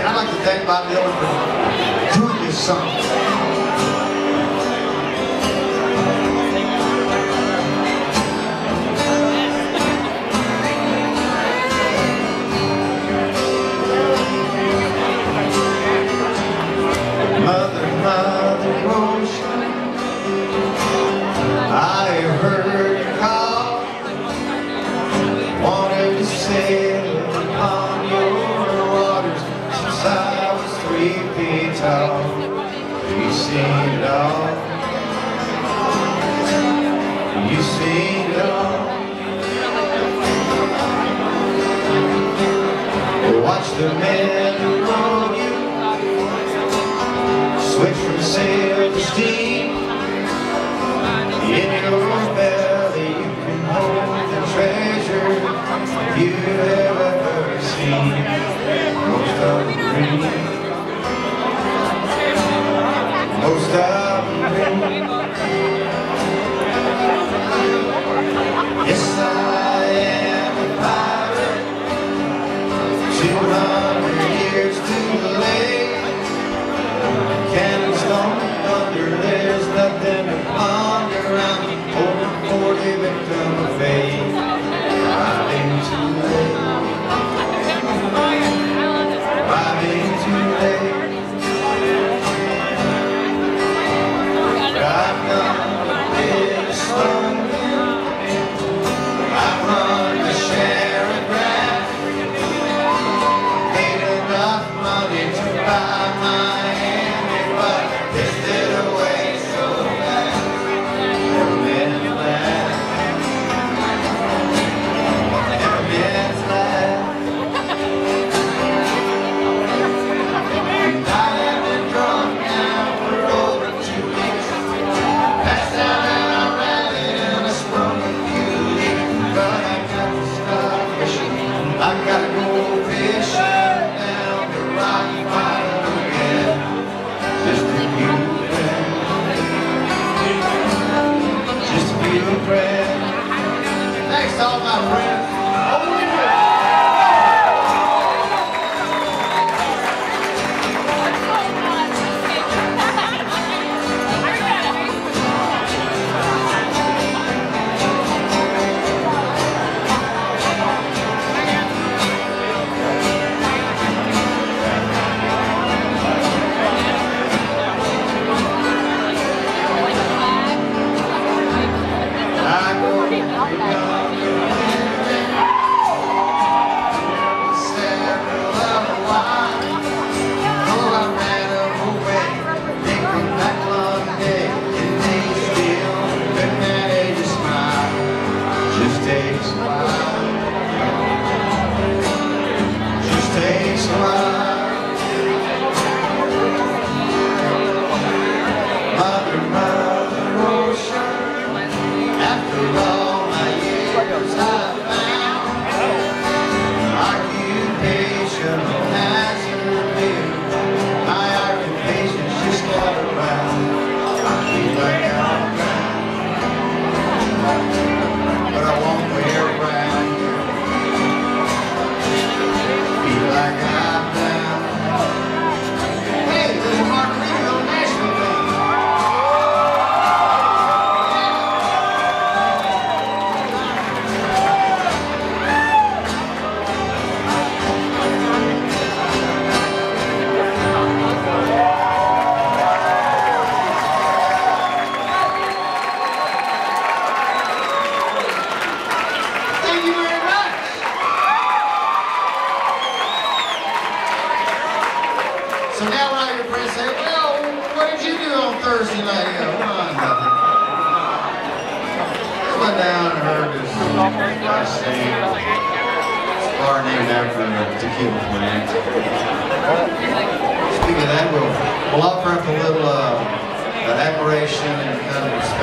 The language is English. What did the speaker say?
I'd like to thank Bobby Owens for doing this song. Mother, Mother ocean, I heard you call, wanted to say sing it all. You see it all. Watch the man on you switch from sail to steam. In your own belly, you can hold the treasure you đó là Thursday night you got one nothing. Went down and heard this bar named after the tequila plant. Speaking of that, we'll, we'll offer up a little uh, admiration and kind of respect.